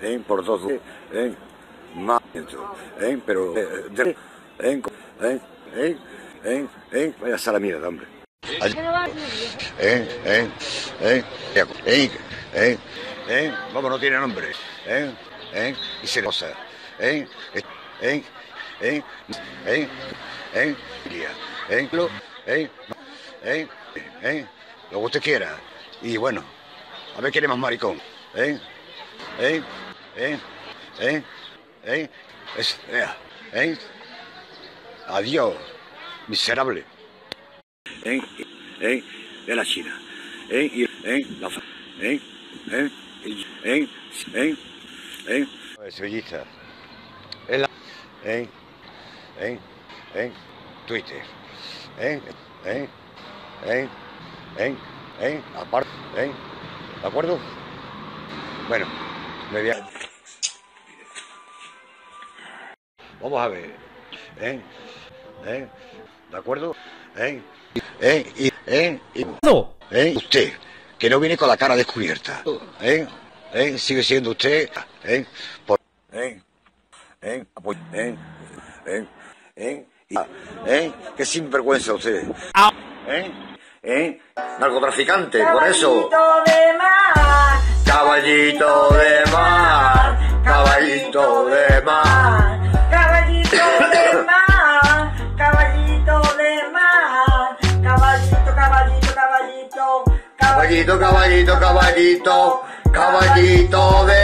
en por dos en más en pero en en en en en vaya a la mierda hombre en en en en vamos no tiene nombre en en y se cosa en en en en en en lo en en lo que usted quiera y bueno a ver quién es más maricón en ¿Eh? ¿Eh? ¿Eh? ¿Eh? Es, eh, ¿Eh? Adiós, miserable. ¿Eh? ¿Eh? De la China. ¿Eh? Y, ¿Eh? La fa- ¿Eh? ¿Eh? ¿Eh? ¿Eh? ¿Eh? Sevillista. La... ¿Eh? ¿Eh? ¿Eh? Twitter. ¿Eh? ¿Eh? ¿Eh? ¿Eh? ¿Eh? Aparte. ¿Eh? ¿De acuerdo? Bueno, Vamos a ver. ¿Eh? ¿Eh? ¿De acuerdo? ¿Eh? ¿Eh? Y, ¿Eh? Y, ¿Eh? Usted, que no viene con la cara descubierta. ¿Eh? ¿Eh? Sigue siendo usted. ¿Eh? Por... ¿Eh? ¿Eh? ¿Eh? ¿Eh? ¿Eh? ¿Eh? Qué sinvergüenza usted. ¿Eh? ¿Eh? Narcotraficante, por eso. Caballito, caballito, caballito, caballito de.